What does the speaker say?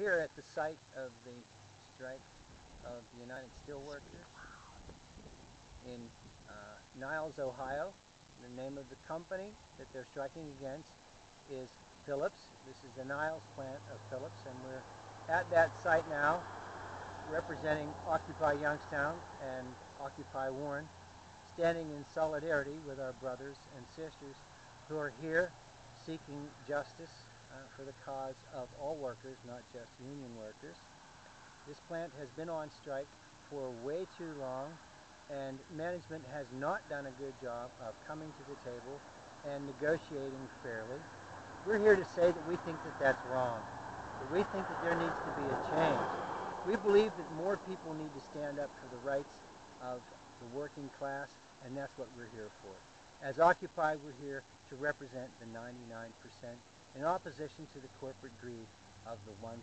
here at the site of the strike of the United Steelworkers in uh, Niles, Ohio. The name of the company that they're striking against is Phillips. This is the Niles plant of Phillips, and we're at that site now representing Occupy Youngstown and Occupy Warren, standing in solidarity with our brothers and sisters who are here seeking justice uh, for the cause of all workers, not just union workers. This plant has been on strike for way too long, and management has not done a good job of coming to the table and negotiating fairly. We're here to say that we think that that's wrong, that we think that there needs to be a change. We believe that more people need to stand up for the rights of the working class, and that's what we're here for. As Occupy, we're here to represent the 99% in opposition to the corporate greed of the 1%.